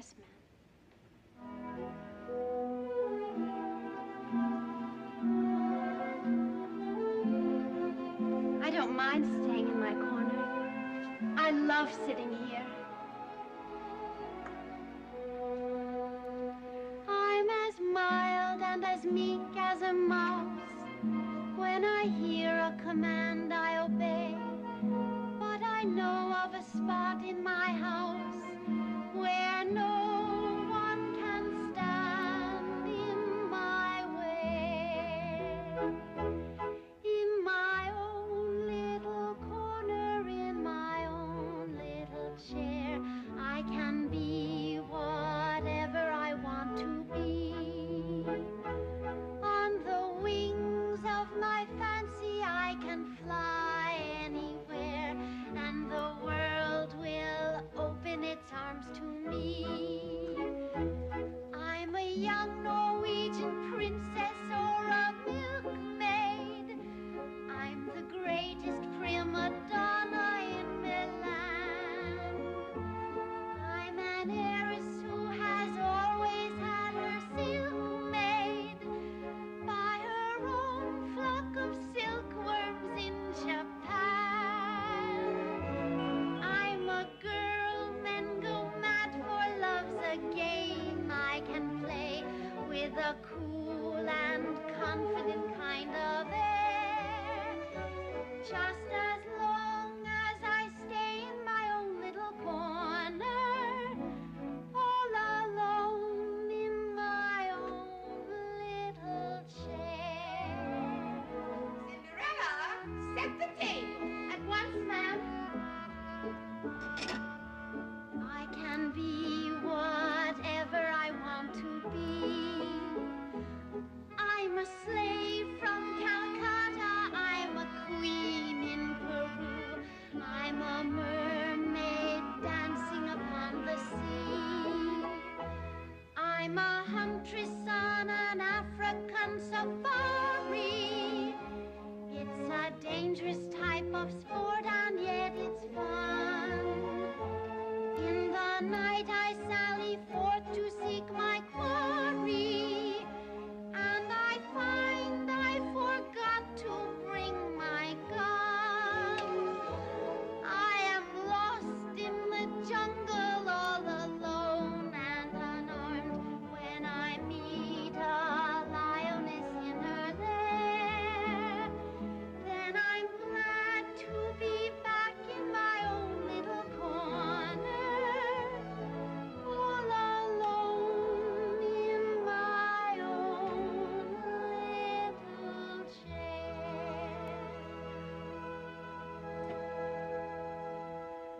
Yes, ma'am. I don't mind staying in my corner. I love sitting here. with a cool and confident the fire.